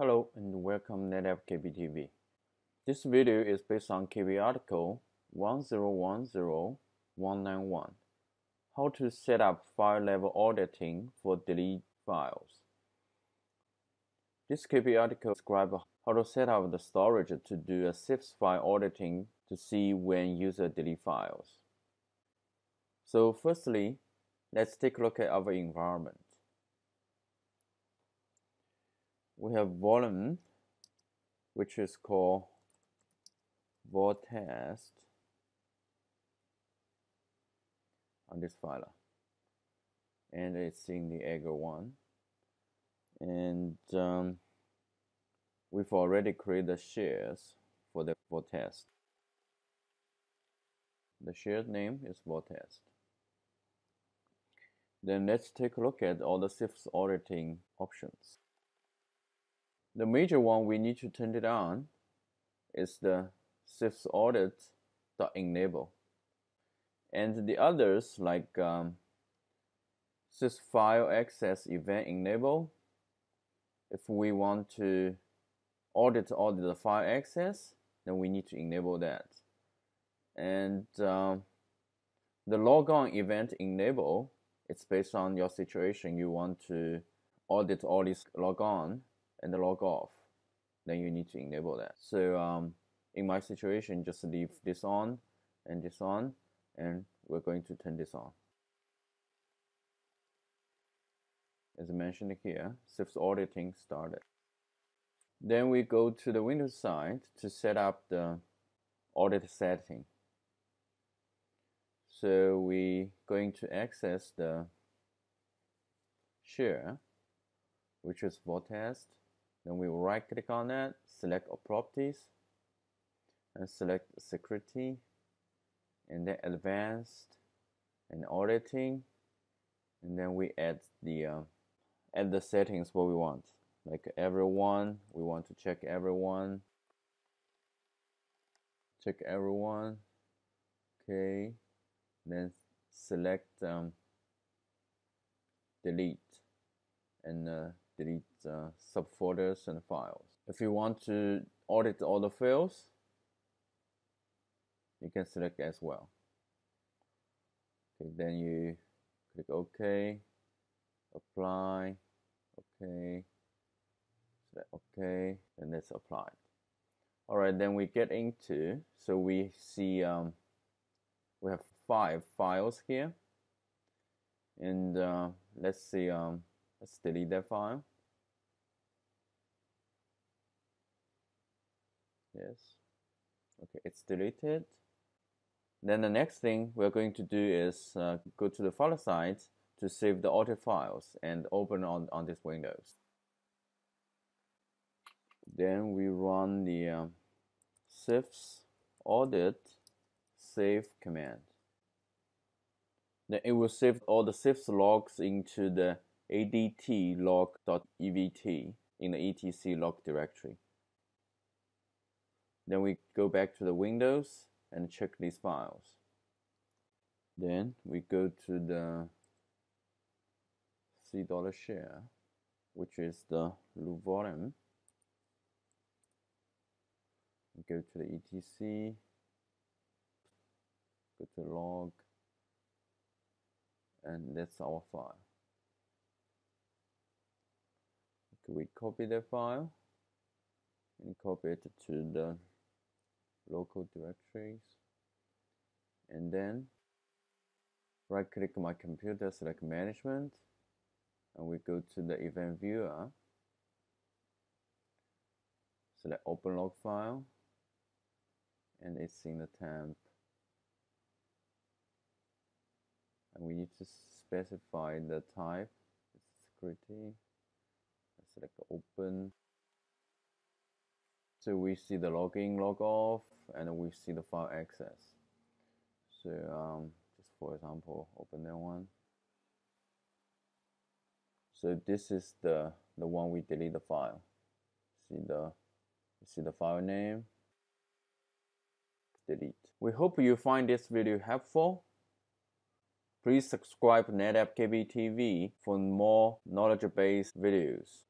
Hello and welcome NetApp KBTV. This video is based on KB article 1010191 How to set up file level auditing for delete files. This KB article describes how to set up the storage to do a CIFS file auditing to see when user delete files. So firstly, let's take a look at our environment. We have volume which is called test on this file and it's in the aggr one and um, we've already created the shares for the test. the shared name is test. then let's take a look at all the CIFS auditing options the major one we need to turn it on is the CIFS audit enable. And the others like um, access event enable. If we want to audit all the file access, then we need to enable that. And um, the logon event enable, it's based on your situation. You want to audit all these logon and the log off, then you need to enable that. So um, in my situation, just leave this on and this on, and we're going to turn this on. As mentioned here, CIFS auditing started. Then we go to the Windows side to set up the audit setting. So we're going to access the share, which is VaultTest then we right click on that, select all properties, and select security, and then advanced and auditing, and then we add the uh, add the settings what we want. Like everyone, we want to check everyone. Check everyone. Okay. Then select um, delete and uh, delete uh, subfolders and files. If you want to audit all the files, you can select as well. Okay, then you click OK, apply, OK, select OK, and that's applied. All right, then we get into, so we see um, we have five files here. And uh, let's see, um, let's delete that file. yes okay it's deleted then the next thing we're going to do is uh, go to the file site to save the audit files and open on, on this Windows. Then we run the um, CIFS audit save command. Then it will save all the CIFS logs into the adt log.evt in the etc log directory. Then we go back to the Windows and check these files. Then we go to the C dollar share, which is the root volume. Go to the etc, go to log, and that's our file. Okay, we copy the file and copy it to the local directories. And then right click on my computer select management and we go to the event viewer. Select open log file and it's in the temp. And we need to specify the type it's security select open so we see the login log off and we see the file access. So um, just for example, open that one. So this is the the one we delete the file. See the see the file name. Delete. We hope you find this video helpful. Please subscribe NetApp KB TV for more knowledge-based videos.